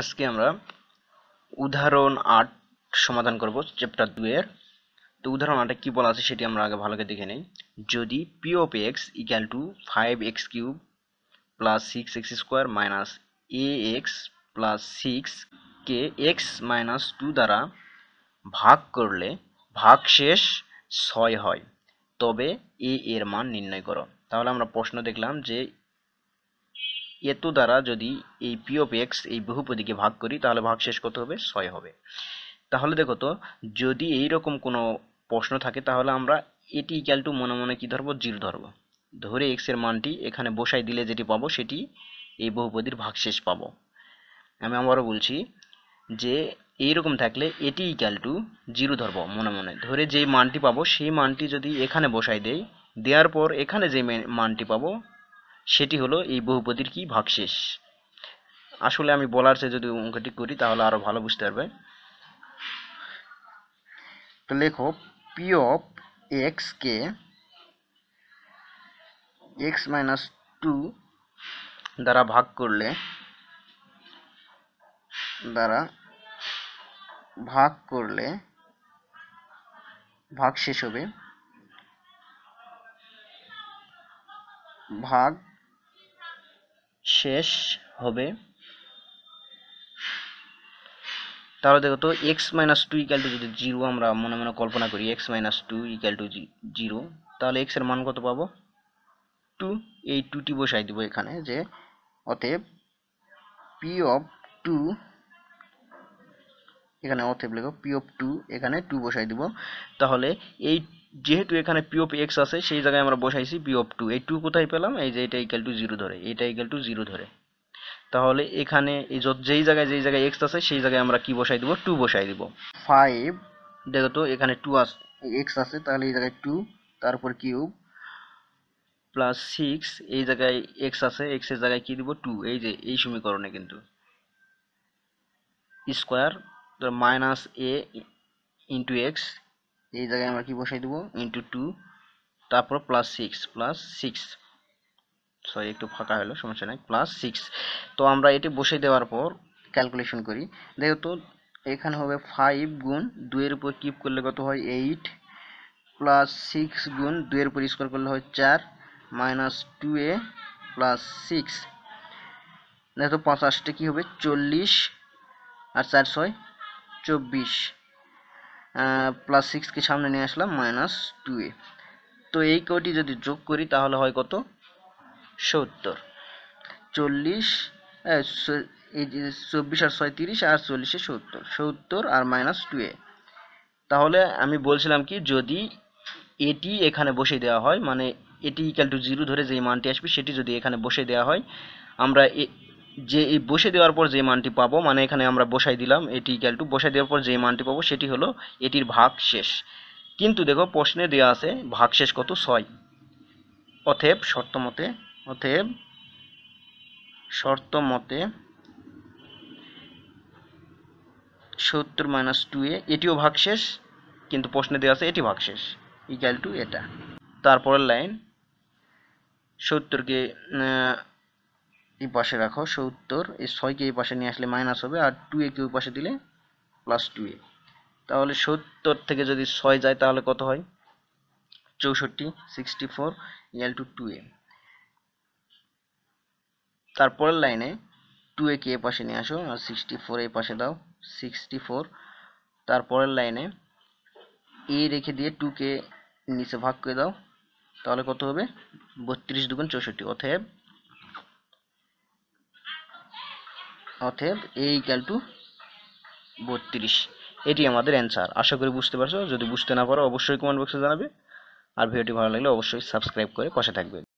আজকে আমরা উদাহরণ আট সমাধান করব চ্যাপ্টার দুই এর। তো উদাহরণ আটে কি বলা আছে সেটি আমরা আগে ভালো করে দেখে নেই। যদি P of X equal to five X cube plus six X square minus A X plus six K x minus two দ্বারা ভাগ করলে ভাগশেষ ছয় হয়। তবে এ এর মান নির্ণয় করো। তাহলে আমরা প্রশ্ন দেখলাম যে এত দ্বারা যদি এই পি অফ এক্স এই বহুপদীকে ভাগ করি, তাহলে ভাগ শেষ কত হবে? ছয় হবে। তাহলে দেখো তো, যদি এই রকম কোনো প্রশ্ন থাকে, তাহলে আমরা এটি ইক্যাল টু মনে মনে কী ধরবো? জিরো ধরবো। ধরে এক্সের মানটি এখানে বসাই দিলে যেটি পাবো, সেটি এই বহুপদীর ভাগশেষ পাবো। আমি আবারও বলছি যে, এইরকম থাকলে এটি ইক্যাল টু জিরো ধরবো মনে মনে। ধরে যেই মানটি পাবো, সেই মানটি যদি এখানে বসাই দেই, দেওয়ার পর এখানে যে মানটি পাবো সেটি হলো এই বহুপদীর কি ভাগশেষ। আসলে আমি বলার চেয়ে যদি অঙ্কটি করি, তাহলে আরও ভালো বুঝতে পারবে। তো লেখো পি অফ এক্স কে এক্স মাইনাস টু দ্বারা ভাগ করলে, দ্বারা ভাগ করলে ভাগ শেষ হবে ভাগ শেষ হবে। তাহলে দেখো তো X minus two equal to যদি জিরো আমরা মনে মনে কল্পনা করি X minus two equal to zero তাহলে এক্সের মান কত পাবো? টু এই টুটি বসাই দিব এখানে যে অতএব পি অফ টু এখানে অতএব লেখো পি অফ টু এখানে টু বসাই দিব। তাহলে এই যেহেতু এখানে পি অফ এক্স আছে সেই জায়গায় আমরা বসাইছি পি অফ টু এই টু কোথায় পেলাম এই যে এটা ইকাল টু জিরো ধরে এটা ইকাল টু জিরো ধরে। তাহলে এখানে এই যেই জায়গায় যেই জায়গায় এক্স আছে সেই জায়গায় আমরা কি বসাই দিব? টু বসাই দিব। ফাইভ দেখো তো এখানে টু আছে এক্স আছে তাহলে এই জায়গায় টু তারপর কিউব প্লাস সিক্স এই জায়গায় এক্স আছে এক্সের জায়গায় কি দিব? টু এই যে এই সমীকরণে কিন্তু। Square minus A into X এই জায়গায় আমরা কি বসাই দেবো? ইন্টু টু তারপর plus six plus six sorry একটু ফাঁকা হলো, সমস্যা নাই। প্লাস সিক্স তো আমরা এটি বসে দেওয়ার পর ক্যালকুলেশন করি। দেখো তো এখানে হবে ফাইভ গুণ দুইয়ের উপর কিপ করলে কত হয়? এইট প্লাস সিক্স গুণ দুইয়ের উপর স্কোয়ার করলে হয় চার minus two A plus six দেখো পাঁচ আসতে কী হবে? চল্লিশ। আর চার ছয়? চব্বিশ। প্লাস সিক্সকে সামনে নিয়ে আসলাম মাইনাস টু এ। তো এই কটি যদি যোগ করি, তাহলে হয় কত? সত্তর। চল্লিশ এই যে চব্বিশ আর ছয় তিরিশ আর চল্লিশে সত্তর। সত্তর আর মাইনাস টু এ। তাহলে আমি বলছিলাম কি, যদি এটি এখানে বসে দেওয়া হয় মানে এটি ইকাল টু জিরো ধরে যে মানটি আসবে, সেটি যদি এখানে বসে দেওয়া হয়, আমরা যে এই বসে দেওয়ার পর যে মানটি পাবো মানে এখানে আমরা বসাই দিলাম, এটি ইকাল টু বসাই দেওয়ার পর যে মানটি পাবো সেটি হলো এটির ভাগ শেষ কিন্তু দেখো প্রশ্নে দেওয়া আছে ভাগ শেষ কত? ছয়। অথেব শর্ত মতে, অতএব শর্ত মতে সত্তর মাইনাস টু এ এটিও ভাগশেষ, কিন্তু প্রশ্নে দেওয়া আছে এটি ভাগশেষ ইকুয়াল টু এটা। তারপরের লাইন সত্তরকে এই পাশে রাখো, সত্তর। এই ছয়কে এই পাশে নিয়ে আসলে মাইনাস হবে, আর টু এ কে ওই পাশে দিলে প্লাস টু এ। তাহলে সত্তর থেকে যদি ছয় যায়, তাহলে কত হয়? চৌষট্টি sixty four equal to two A. তারপরের লাইনে টু এ কে এ পাশে নিয়ে আসো, আর সিক্সটি ফোর এই পাশে দাও সিক্সটি ফোর তারপরের লাইনে এ রেখে দিয়ে টু কে নিচে ভাগ করে দাও, তাহলে কত হবে? বত্রিশ দুগুণ চৌষট্টি অথেব অথেব এ ইকাল টু বত্রিশ। এটি আমাদের অ্যান্সার আশা করি বুঝতে পারছ। যদি বুঝতে না পারো, অবশ্যই কমেন্ট বক্সে জানাবে। আর ভিডিওটি ভালো লাগলে অবশ্যই সাবস্ক্রাইব করে পাশে থাকবে।